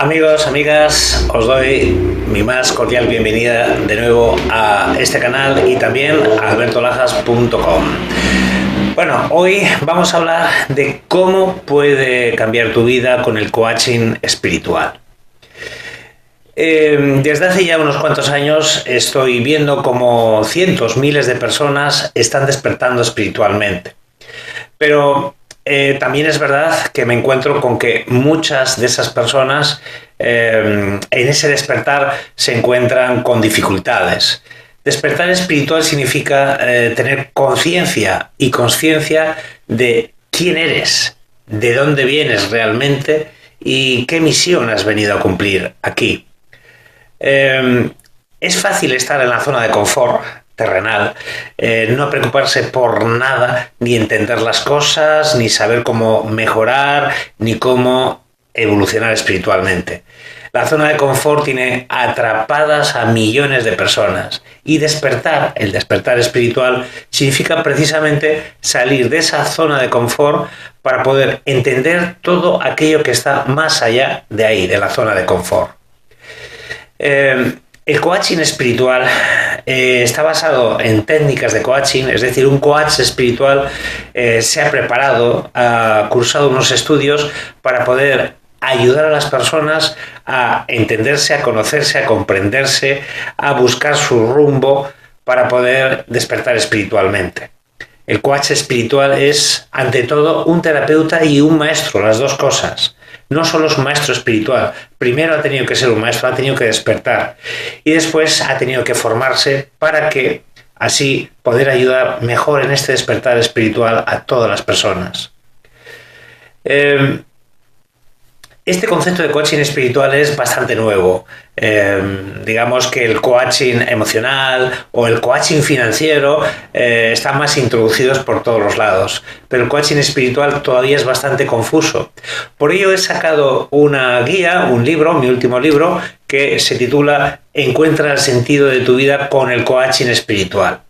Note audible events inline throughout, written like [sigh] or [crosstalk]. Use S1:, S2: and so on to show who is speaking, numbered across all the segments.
S1: Amigos, amigas, os doy mi más cordial bienvenida de nuevo a este canal y también a albertolajas.com. Bueno, hoy vamos a hablar de cómo puede cambiar tu vida con el coaching espiritual. Eh, desde hace ya unos cuantos años estoy viendo cómo cientos, miles de personas están despertando espiritualmente. Pero eh, también es verdad que me encuentro con que muchas de esas personas eh, en ese despertar se encuentran con dificultades. Despertar espiritual significa eh, tener conciencia y conciencia de quién eres, de dónde vienes realmente y qué misión has venido a cumplir aquí. es fácil estar en la zona de confort, terrenal, eh, no preocuparse por nada, ni entender las cosas, ni saber cómo mejorar, ni cómo evolucionar espiritualmente. La zona de confort tiene atrapadas a millones de personas y despertar, el despertar espiritual, significa precisamente salir de esa zona de confort para poder entender todo aquello que está más allá de ahí, de la zona de confort. Eh, el coaching espiritual eh, está basado en técnicas de coaching, es decir, un coach espiritual eh, se ha preparado, ha cursado unos estudios para poder ayudar a las personas a entenderse, a conocerse, a comprenderse, a buscar su rumbo para poder despertar espiritualmente. El coach espiritual es, ante todo, un terapeuta y un maestro, las dos cosas no solo es un maestro espiritual, primero ha tenido que ser un maestro, ha tenido que despertar y después ha tenido que formarse para que así poder ayudar mejor en este despertar espiritual a todas las personas. Eh, este concepto de coaching espiritual es bastante nuevo. Em, digamos que el coaching emocional o el coaching financiero eh, están más introducidos por todos los lados, pero el coaching espiritual todavía es bastante confuso. Por ello he sacado una guía, un libro, mi último libro, que se titula Encuentra el sentido de tu vida con el coaching espiritual.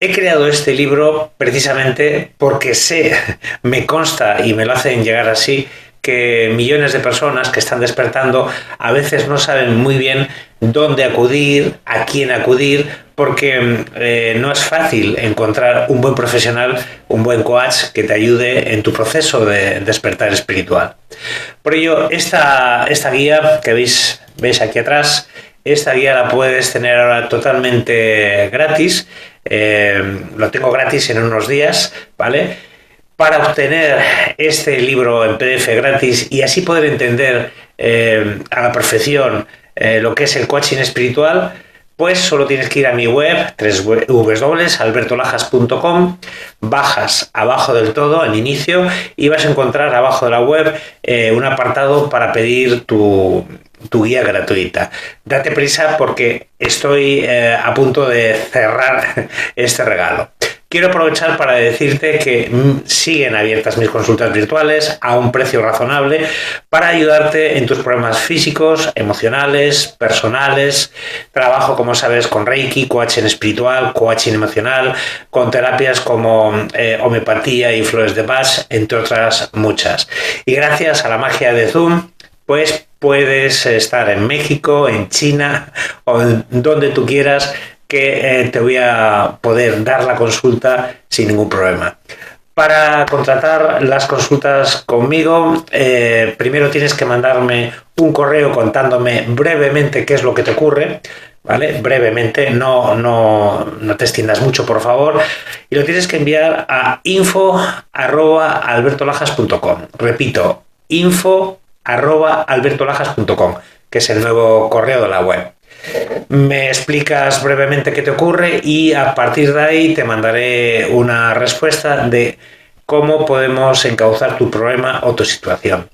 S1: He creado este libro precisamente porque sé, [laughs] me consta y me lo hacen llegar así, que millones de personas que están despertando a veces no saben muy bien dónde acudir, a quién acudir, porque eh, no es fácil encontrar un buen profesional, un buen coach que te ayude en tu proceso de despertar espiritual. Por ello, esta, esta guía que veis, veis aquí atrás, esta guía la puedes tener ahora totalmente gratis. Eh, lo tengo gratis en unos días, ¿vale? Para obtener este libro en PDF gratis y así poder entender eh, a la perfección eh, lo que es el coaching espiritual, pues solo tienes que ir a mi web, www.albertolajas.com, bajas abajo del todo, en inicio, y vas a encontrar abajo de la web eh, un apartado para pedir tu, tu guía gratuita. Date prisa porque estoy a punto de cerrar [laughs] este regalo. Quiero aprovechar para decirte que mm, siguen abiertas mis consultas virtuales a un precio razonable para ayudarte en tus problemas físicos, emocionales, personales. Trabajo, como sabes, con Reiki, coaching espiritual, coaching emocional, con terapias como eh, homeopatía y flores de Bach, entre otras muchas. Y gracias a la magia de Zoom, pues puedes estar en México, en China o donde tú quieras que eh, te voy a poder dar la consulta sin ningún problema. Para contratar las consultas conmigo, eh, primero tienes que mandarme un correo contándome brevemente qué es lo que te ocurre, ¿vale? Brevemente, no, no, no te extiendas mucho, por favor, y lo tienes que enviar a info.albertolajas.com. Repito, info.albertolajas.com, que es el nuevo correo de la web me explicas brevemente qué te ocurre y a partir de ahí te mandaré una respuesta de cómo podemos encauzar tu problema o tu situación.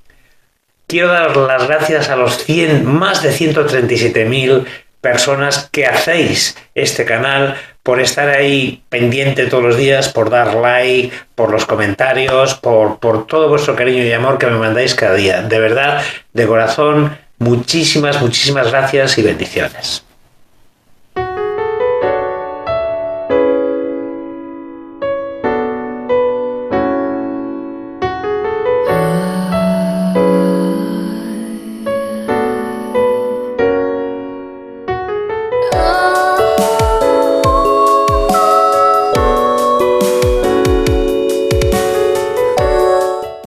S1: Quiero dar las gracias a los 100, más de 137.000 personas que hacéis este canal, por estar ahí pendiente todos los días, por dar like, por los comentarios, por, por todo vuestro cariño y amor que me mandáis cada día. De verdad, de corazón, Muchísimas, muchísimas gracias y bendiciones.